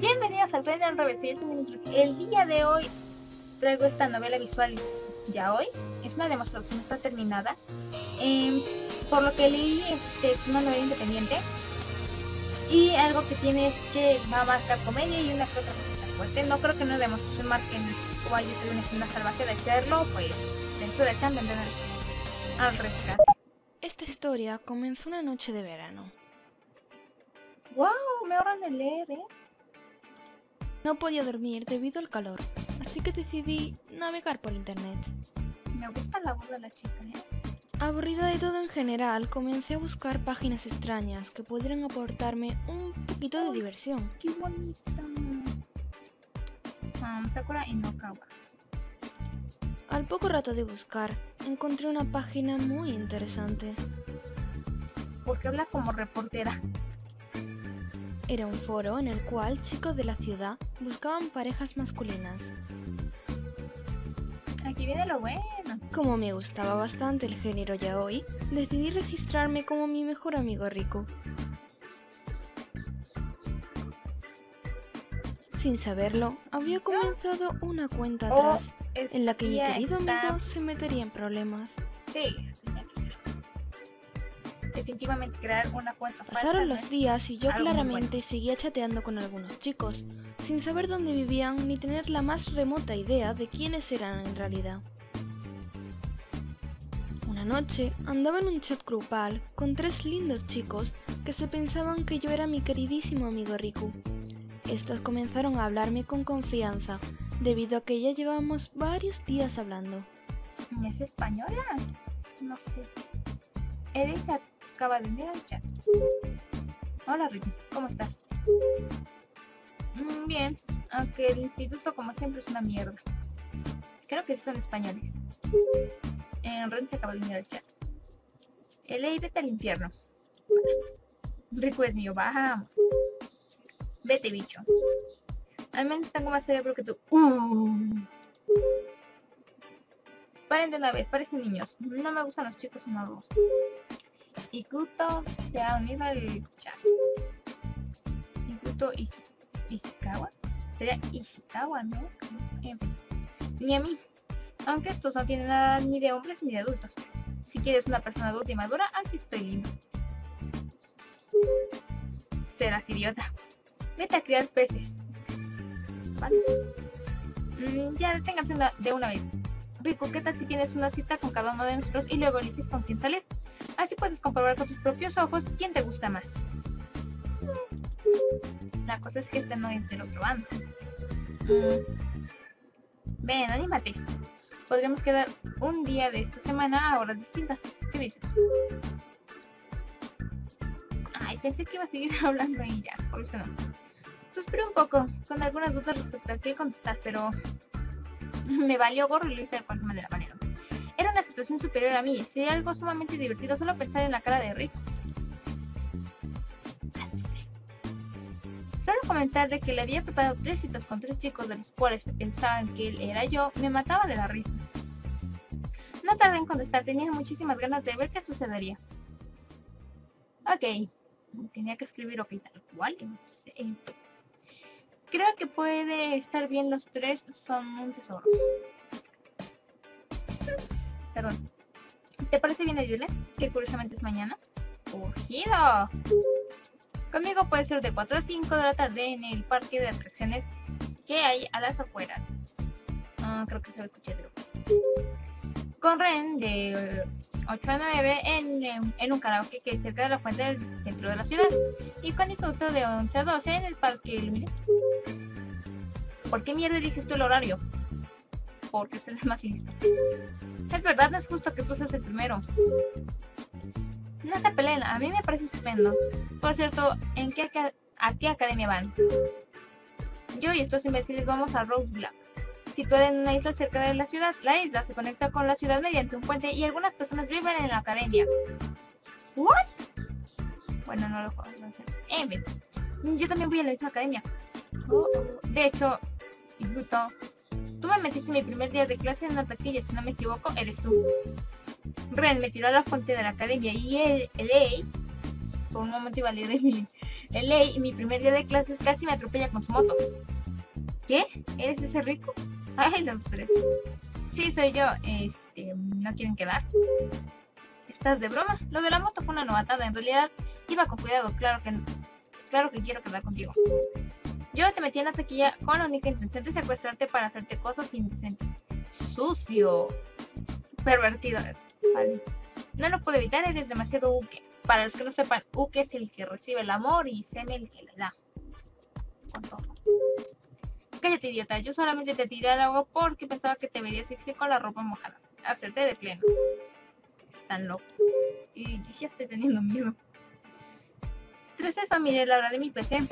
Bienvenidos al Tren del Revés, El día de hoy traigo esta novela visual ya hoy. Es una demostración, está terminada. Em, por lo que leí, este, es una novela independiente. Y algo que tiene es que va a marcar comedia y una que otra cosita fuerte. No creo que una demostración marque en o haya una escena salvaje de hacerlo, pues censura chamba al rescate. Esta historia comenzó una noche de verano. ¡Wow! Me ahorran de leer, ¿eh? No podía dormir debido al calor, así que decidí navegar por internet. Me gusta la voz de la chica, ¿eh? Aburrida de todo en general, comencé a buscar páginas extrañas que pudieran aportarme un poquito de diversión. ¡Qué bonita! Um, Sakura Inokawa. Al poco rato de buscar, encontré una página muy interesante. Porque habla como reportera. Era un foro en el cual chicos de la ciudad buscaban parejas masculinas. Aquí viene lo bueno. Como me gustaba bastante el género yaoi, decidí registrarme como mi mejor amigo rico. Sin saberlo, había comenzado una cuenta Oh, atrás en la que mi querido amigo se metería en problemas. Sí, Definitivamente crear una cuenta Pasaron los días y yo claramente seguía chateando con algunos chicos, sin saber dónde vivían ni tener la más remota idea de quiénes eran en realidad. Una noche andaba en un chat grupal con tres lindos chicos que se pensaban que yo era mi queridísimo amigo Riku. Estos comenzaron a hablarme con confianza, debido a que ya llevábamos varios días hablando. ¿Es española? No sé. Eres acaba de unir al chat. Hola Ricky, ¿cómo estás? Mm, bien, aunque el instituto como siempre es una mierda. Creo que son españoles. En Ren se acaba de unir al chat. Ley, vete al infierno. Rico es mío, vamos. Vete, bicho. Al menos tengo más cerebro que tú. Uh. Paren de una vez, parecen niños. No me gustan los chicos nuevos. Ikuto se ha unido al chat. Ikuto Is Ishikawa. Sería Ishikawa, ¿no? Fin. Ni a mí. Aunque estos no tienen nada ni de hombres ni de adultos. Si quieres una persona adulta y madura, aquí estoy lindo. Serás idiota. Vete a criar peces. Vale. Mm, ya deténganse de una vez. Rico, ¿qué tal si tienes una cita con cada uno de nosotros y luego eliges con quién salir? Así puedes comprobar con tus propios ojos quién te gusta más. La cosa es que este no es del otro bando. Mm. Ven, anímate. Podríamos quedar un día de esta semana a horas distintas. ¿Qué dices? Ay, pensé que iba a seguir hablando y ya, por esto no. Suspiré un poco, con algunas dudas respecto a qué contestar, pero me valió gorro y lo hice de cualquier manera. manera. Era una situación superior a mí. Sería algo sumamente divertido solo pensar en la cara de Rick. Solo comentar de que le había preparado tres citas con tres chicos de los cuales pensaban que él era yo, me mataba de la risa. No tardé en contestar, tenía muchísimas ganas de ver qué sucedería. Ok, tenía que escribir ok tal cual. Creo que puede estar bien los tres, son un tesoro. Perdón. ¿Te parece bien el viernes? Que curiosamente es mañana. ¡Cogido! Conmigo puede ser de 4 a 5 de la tarde en el parque de atracciones que hay a las afueras. Ah, creo que se lo escuché, pero... Con Ren de eh, 8 a 9 en, em, en un karaoke que es cerca de la fuente del centro de la ciudad. Y con Ikuto de 11 a 12 en el parque Illuminate. ¿Por qué mierda eliges tú el horario? Porque es el más listo. Es verdad, no es justo que tú seas el primero. No se peleen, a mí me parece estupendo. Por cierto, ¿en qué a qué academia van? Yo y estos imbéciles vamos a Road Black. Situada en una isla cerca de la ciudad, la isla se conecta con la ciudad mediante un puente y algunas personas viven en la academia. ¿What? Bueno, no lo puedo no sé. En fin, yo también voy a la misma academia. Oh. De hecho, Ikuto, tú me metiste mi primer día de clase en la taquilla, si no me equivoco, eres tú. Ren me tiró a la fuente de la academia y el, el por un momento iba a leer mi, En ley, mi primer día de clases casi me atropella con su moto. ¿Qué? ¿Eres ese rico? Ay, los tres. Sí, soy yo. Este, ¿no quieren quedar? ¿Estás de broma? Lo de la moto fue una novatada. En realidad, iba con cuidado. Claro que, claro que quiero quedar contigo. Yo te metí en la taquilla con la única intención de secuestrarte para hacerte cosas indecentes. Sucio. Pervertido. Vale. No lo puedo evitar, eres demasiado uke. Para los que no sepan, uke es el que recibe el amor y seme el que le da. Con todo. Cállate, idiota. Yo solamente te tiré al agua porque pensaba que te vería sexy con la ropa mojada. Hacerte de pleno. Están locos. Y yo ya estoy teniendo miedo. Tras eso miré la hora de mi PC.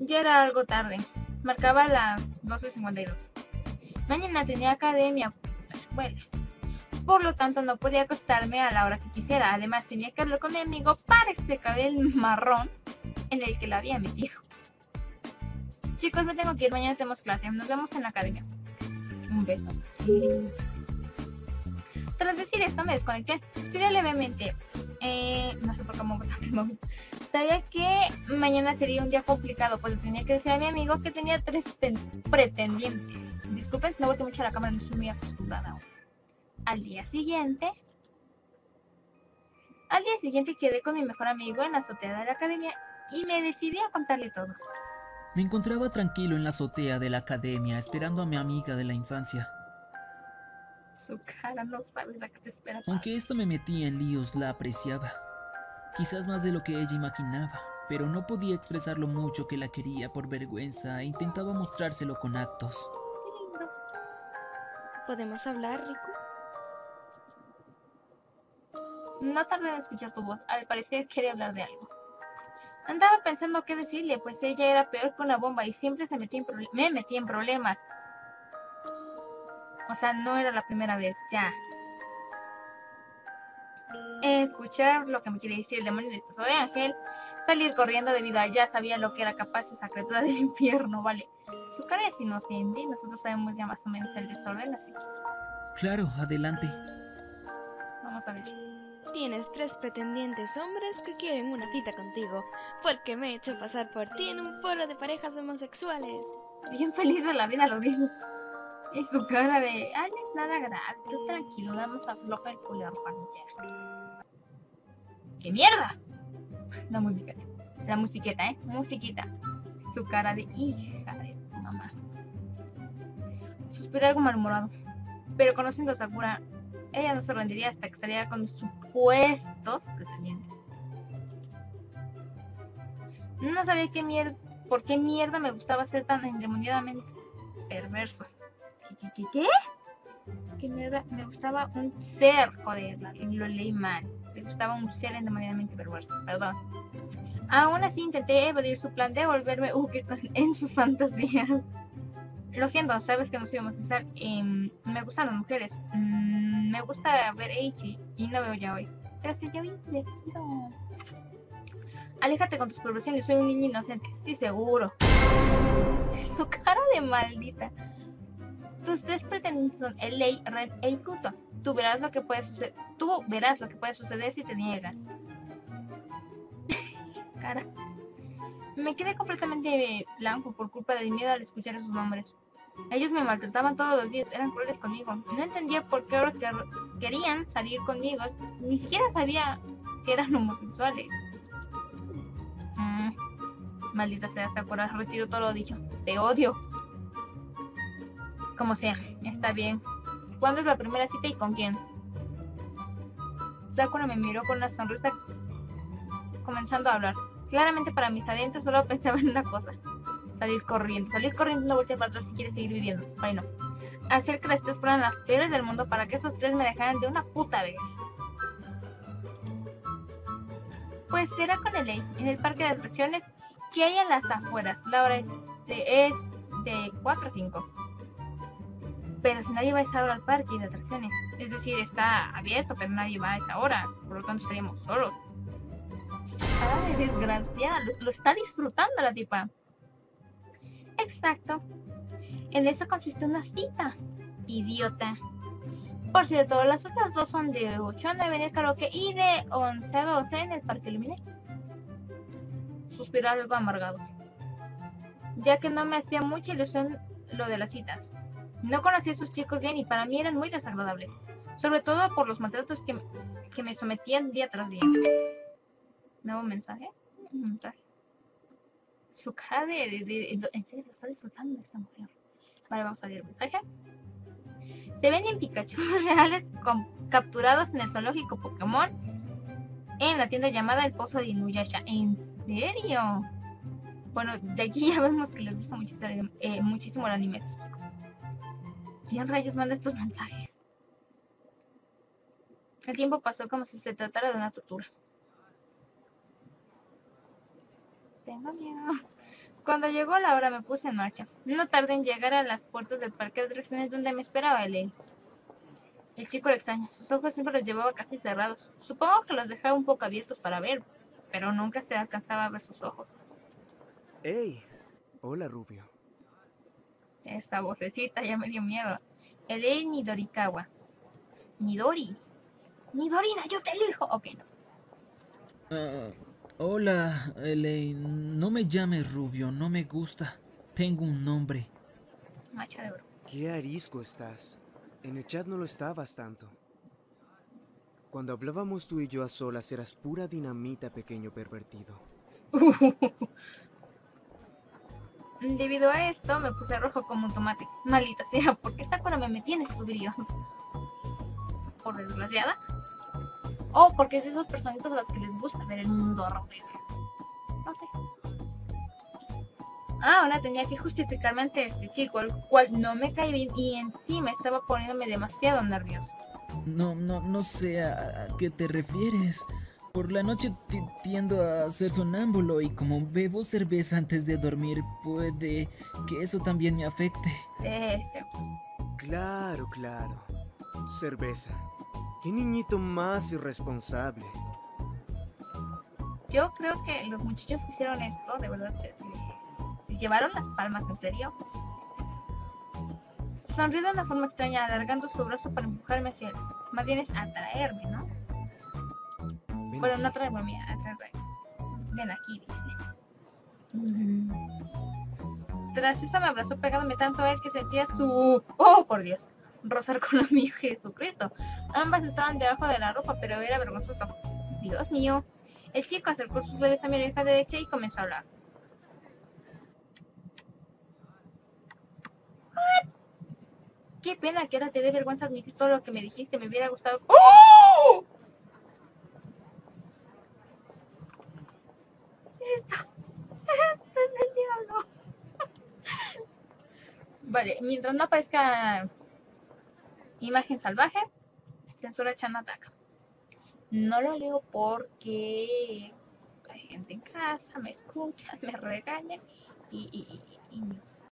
Ya era algo tarde. Marcaba las 12.52. Mañana tenía academia escuela. Por lo tanto no podía acostarme a la hora que quisiera. Además tenía que hablar con mi amigo para explicar el marrón en el que la había metido. Chicos, me tengo que ir. Mañana tenemos clase. Nos vemos en la academia. Un beso. Tras decir esto me desconecté. Respiré levemente. Eh, no sé por qué me móvil. Sabía que mañana sería un día complicado, pues tenía que decir a mi amigo que tenía tres pretendientes. Disculpen si no volteo mucho a la cámara, no estoy muy acostumbrada Al día siguiente... Al día siguiente quedé con mi mejor amigo en la azotea de la academia y me decidí a contarle todo. Me encontraba tranquilo en la azotea de la academia esperando a mi amiga de la infancia. Su cara no sabe la que te espera. Aunque esto me metía en líos, la apreciaba. Quizás más de lo que ella imaginaba, pero no podía expresar lo mucho que la quería por vergüenza e intentaba mostrárselo con actos. ¿Podemos hablar, Riku? No tardé en escuchar tu voz. Al parecer quería hablar de algo. Andaba pensando qué decirle, pues ella era peor que una bomba y siempre se metía en me metía en problemas. O sea, no era la primera vez, ya. Escuchar lo que me quiere decir el demonio de esta de ángel. Salir corriendo debido a ya sabía lo que era capaz esa criatura del infierno, vale. Su cara es inocente y nosotros sabemos ya más o menos el desorden, así Claro, adelante. Vamos a ver. Tienes tres pretendientes hombres que quieren una cita contigo, porque me he hecho pasar por ti en un foro de parejas homosexuales. Bien feliz de la vida lo dice. Y su cara de, ah, no es nada grave, tú tranquilo, damos afloja el culero para ¡Qué mierda! La música, la musiqueta, ¿eh? Musiquita. Su cara de hija de mamá. Suspiró algo malhumorado. Pero conociendo a Sakura, ella no se rendiría hasta que saliera con supuestos pretendientes. No sabía qué mierda, por qué mierda me gustaba ser tan endemoniadamente perverso. ¿Qué? ¿Qué? ¿Qué mierda? Me gustaba un ser, joder, lo leí mal. Me gustaba un ser endemoniadamente perverso, perdón. Aún así intenté evadir su plan de volverme Uke en sus fantasías. Lo siento, sabes que nos íbamos a empezar. Em, me gustan las mujeres. Mm, me gusta ver Eichi y no veo ya hoy. Pero si ya. Aléjate con tus perversiones, soy un niño inocente. Sí, seguro. Su cara de maldita. Tus tres pretendientes Ley, Ren e. Tú verás lo que puede suceder. Tú verás lo que puede suceder si te niegas. cara. Me quedé completamente blanco por culpa del miedo al escuchar esos nombres. Ellos me maltrataban todos los días, eran crueles conmigo. No entendía por qué ahora que querían salir conmigo, ni siquiera sabía que eran homosexuales. Mm, maldita sea, Sakura, retiro todo lo dicho. Te odio. Como sea, está bien. ¿Cuándo es la primera cita y con quién? Sakura me miró con una sonrisa comenzando a hablar. Claramente para mis adentros solo pensaba en una cosa. Salir corriendo. Salir corriendo no voltear para atrás si quiere seguir viviendo. Bueno. Hacer que las tres fueran las peores del mundo para que esos tres me dejaran de una puta vez. Pues será con el ley, en el parque de atracciones que hay en las afueras. La hora es de, es de 4 a 5. Pero si nadie va a esa hora al parque de atracciones, es decir, está abierto, pero nadie va a esa hora, por lo tanto estaríamos solos. Ay, desgraciada, lo, está disfrutando la tipa. Exacto. En eso consiste una cita. Idiota. Por cierto, las otras dos son de 8 a 9 en el karaoke y de 11 a 12 en el parque Luminé. suspiró algo amargado, ya que no me hacía mucha ilusión lo de las citas. No conocía a sus chicos bien y para mí eran muy desagradables, sobre todo por los maltratos que, que me sometían día tras día. ¿Nuevo mensaje? Su cara de, de- de- En serio, lo está disfrutando esta mujer. Vale, vamos a leer el mensaje. Se venden Pikachu reales capturados en el zoológico Pokémon en la tienda llamada El Pozo de Inuyasha. ¿En serio? Bueno, de aquí ya vemos que les gusta muchísimo, eh, muchísimo el anime a estos chicos. ¿Quién rayos manda estos mensajes? El tiempo pasó como si se tratara de una tortura. Tengo miedo. Cuando llegó la hora me puse en marcha. No tardé en llegar a las puertas del parque de atracciones donde me esperaba Elaine. El chico era extraño. Sus ojos siempre los llevaba casi cerrados. Supongo que los dejaba un poco abiertos para ver, pero nunca se alcanzaba a ver sus ojos. ¡Hey! Hola, Rubio. Esa vocecita ya me dio miedo. Elaine Nidorikawa. Nidori. Nidorina, yo te elijo. Ok, no. Ah, hola, Elaine. No me llames Rubio, no me gusta. Tengo un nombre. Macho de oro. Qué arisco estás. En el chat no lo estabas tanto. Cuando hablábamos tú y yo a solas eras pura dinamita, pequeño pervertido. Debido a esto me puse rojo como un tomate. Maldita sea, ¿por qué Sakura me metí en estudio? ¿Por desgraciada? O porque es de esas personitas a las que les gusta ver el mundo arder. No sé. Ah, ahora tenía que justificarme ante este chico, el cual no me cae bien y encima estaba poniéndome demasiado nervioso. No, no, no sé a qué te refieres. Por la noche ti- tiendo a ser sonámbulo y como bebo cerveza antes de dormir, puede que eso también me afecte. Ese. Claro, claro. Cerveza. Qué niñito más irresponsable. Yo creo que los muchachos que hicieron esto, de verdad, se, se- se llevaron las palmas, en serio. Sonrió de una forma extraña, alargando su brazo para empujarme hacia él. Más bien es atraerme, ¿no? Bueno, no atraerme a mí, atraerme. Ven aquí, dice. Mm. Tras eso me abrazó pegándome tanto a él que sentía su... ¡Oh, por Dios! Rozar con la mía Jesucristo. Ambas estaban debajo de la ropa, pero era vergonzoso. Dios mío. El chico acercó sus labios a mi oreja derecha y comenzó a hablar. Qué pena que ahora te dé vergüenza admitir todo lo que me dijiste. Me hubiera gustado. ¡Oh! Esto. Es el diablo. Vale, mientras no aparezca imagen salvaje, censura chan ataca. No lo leo porque hay gente en casa, me escuchan, me regañan y, y- y- y